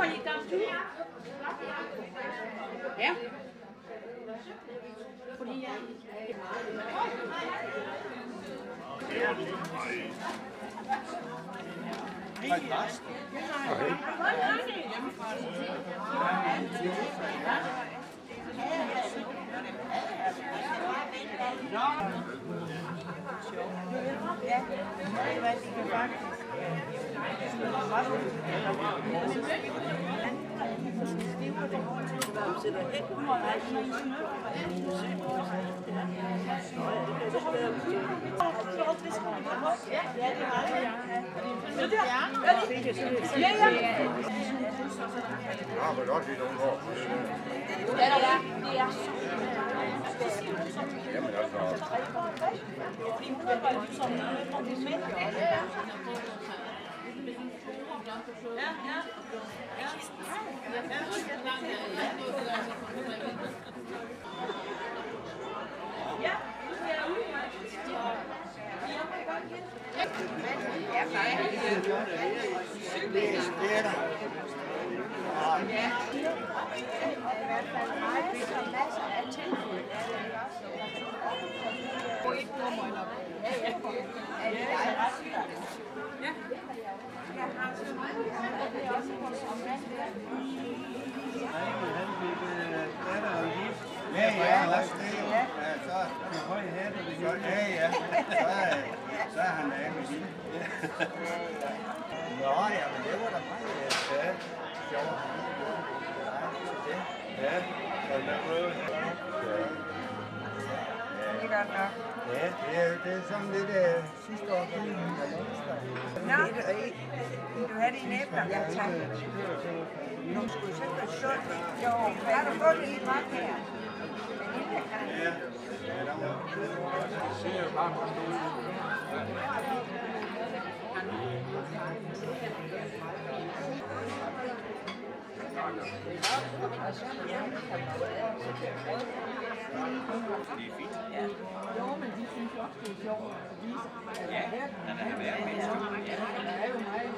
kommer lige gang til. Ja. Fordi jeg... Hej, Karsten. Hej. Ja, det var det, jeg arbejder også i nogle år. Ja, ja, det er så... Jamen altså, det er der. Ja, ja, også det jo. Ja, så, så, ja, ja. Så, er- så er han af med sin. Nå, ja, men det var da meget ja. Ja, Det er godt nok. Ja, det er, det er sådan lidt uh, sidste år, det Nå, vil du have dine æbler? Ja, tak. Nu skulle så være sundt. Jo, har du fået lidt ret her? Ja, ja, Det ser Jo, men de synes også, det er sjovt at vise. Ja, der er der er jo meget.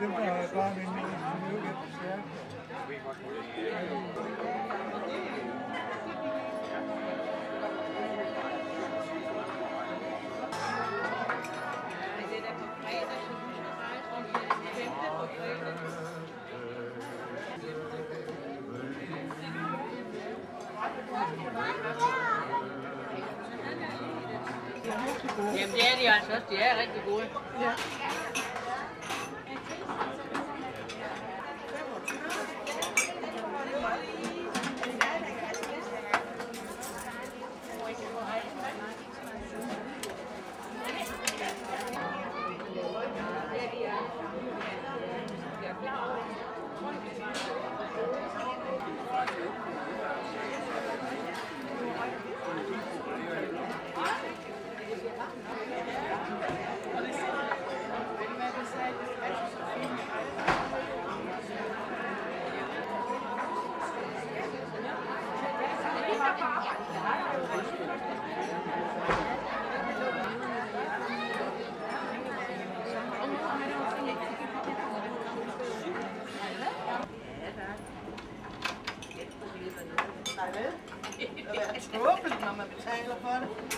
Dem, der har bare min miljø, Ja. Jamen det er de altså også. De er rigtig gode. Ja. Side पर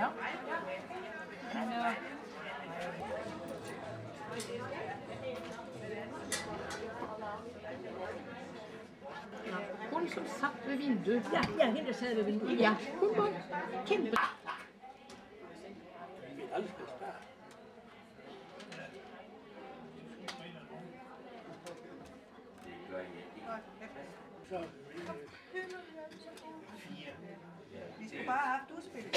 Ja. Ja. Hun som satt ved vinduet. Ja, ja, hende der sad ved vinduet. Ja, hun var kæmpe. Vi skulle bare have haft udspillet.